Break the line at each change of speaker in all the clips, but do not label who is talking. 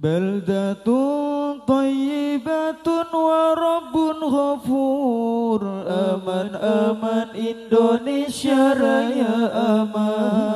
Baldatun tayyibatun wa rabbun ghafur. Aman aman Indonesia raya aman.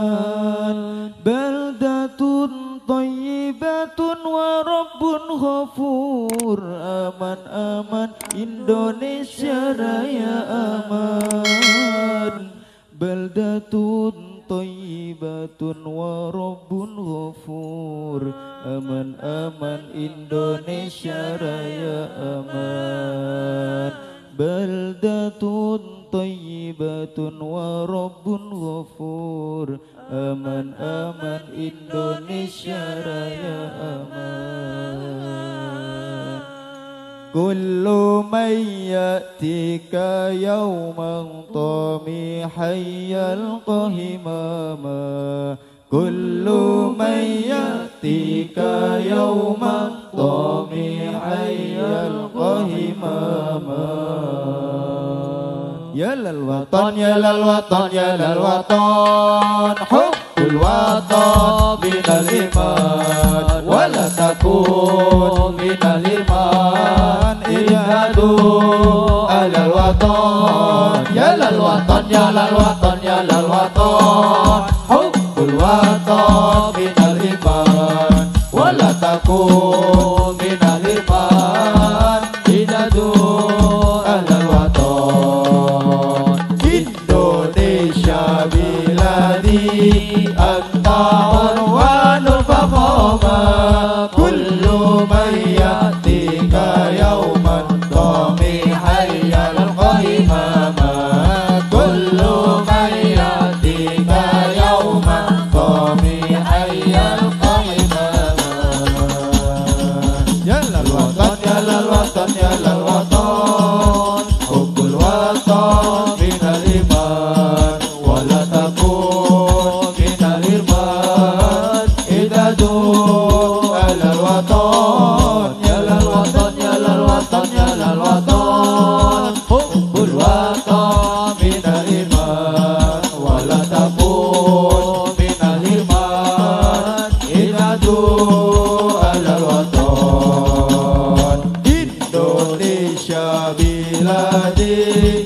aman Indonesia Raya aman. Baldatun tayyibatun wa rabbun ghafur. Aman aman Indonesia Raya aman. Kullu man ya'tika yawman tami hayyal كل من يأتيك يوم الظمي حي القهماما. يا للوطن يا للوطن يا للوطن حب الوطن من الإيمان. ولا تكون من الإيمان. إن على الوطن. يا للوطن يا للوطن من day.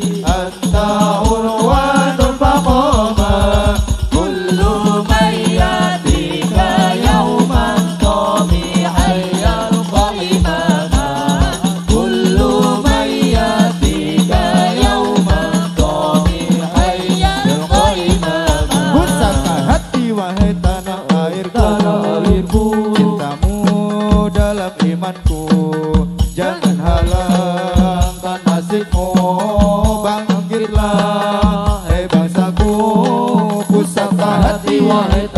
妈来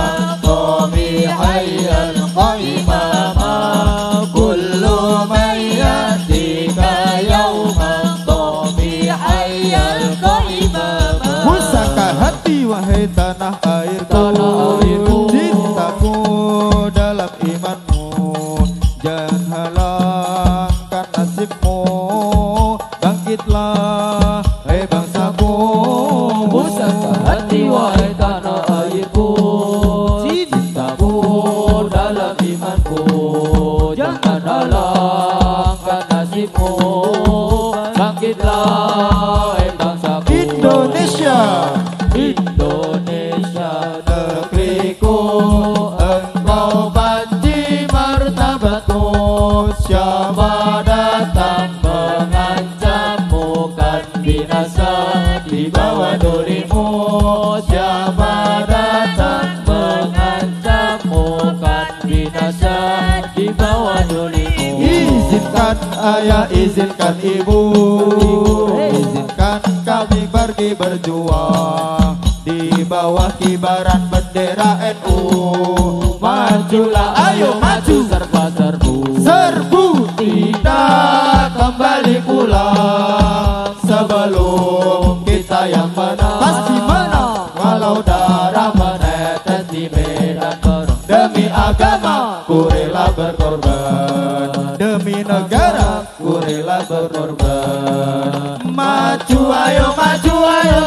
halah kan nasibmu bangkitlah izinkan ayah izinkan ibu. Izinkan. Kami pergi berjuang di bawah kibaran bendera NU
majulah ayo maju. Serba serbu.
Serbu tidak kembali pulang sebelum kita yang menang. Pasti menang. Walau darah menetes di medan demi agama kurir berkorban Maju ayo, maju ayo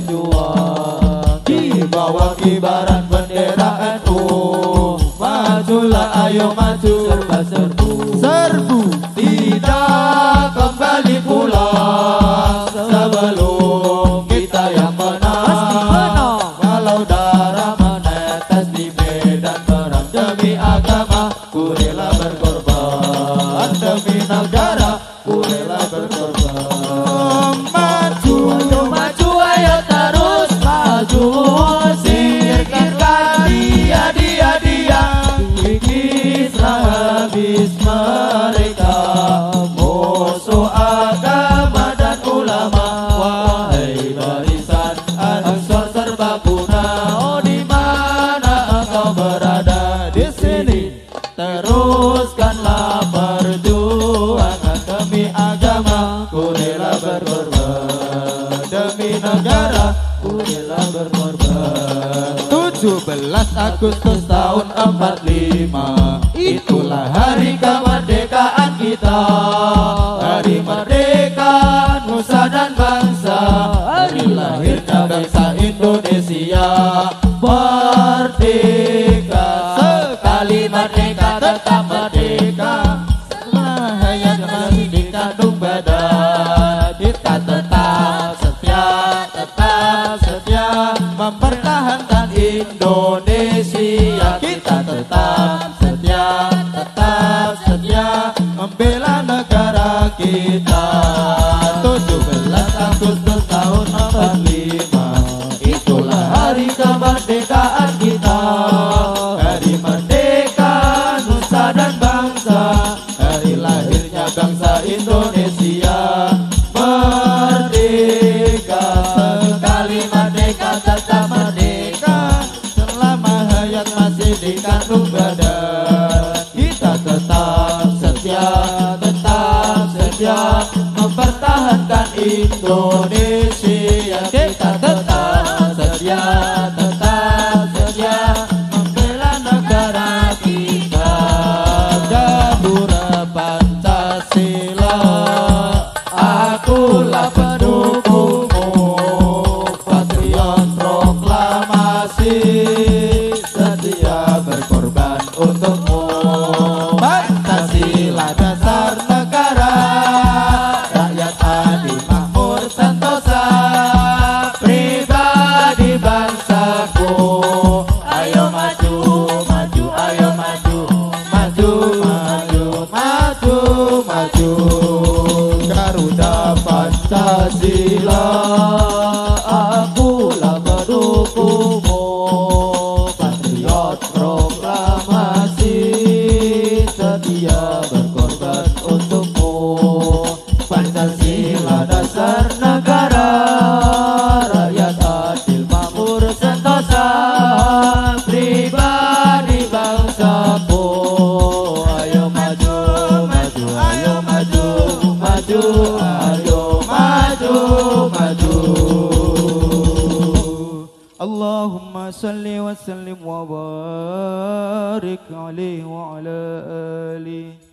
berjuang Di bawah kibaran bendera NU Majulah ayo maju.
Serba serbu.
Serbu. Tidak kembali pulang Sebelum kita yang menang. Kalau darah menetes di medan perang Demi agama ku rela Aku rela berkorban. 17 Agustus tahun 45 Itulah hari kemerdekaan kita. Hari merdeka Nusa dan bangsa. Hari lahirnya bangsa Indonesia. Merdeka. Sekali merdeka tetap kita Lord. oh. وسلم وبارك عليه وعلى آله.